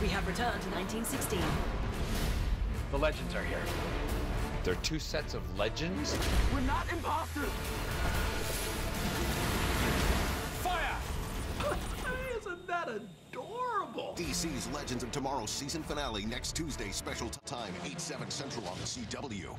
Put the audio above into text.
We have returned to 1916. The legends are here. There are two sets of legends? We're not imposters! Isn't that adorable? DC's Legends of Tomorrow season finale next Tuesday, special time, 8, 7 Central on the CW.